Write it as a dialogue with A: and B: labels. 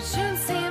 A: fortune seems